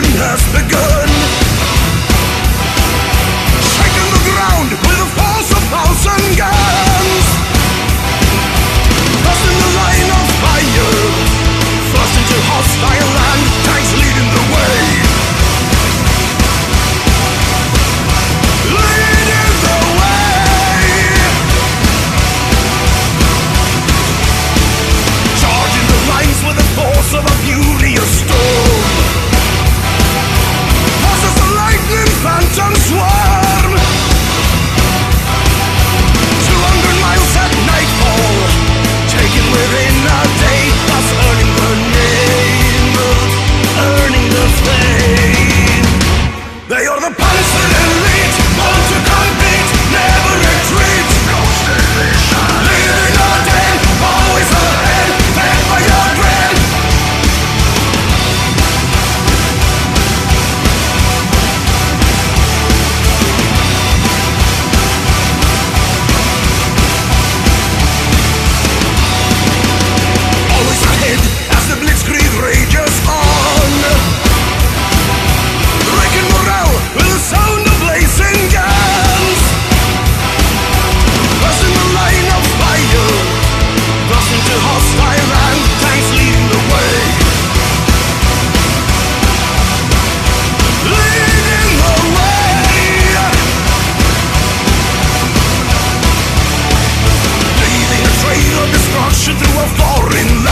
has begun. should do a foreign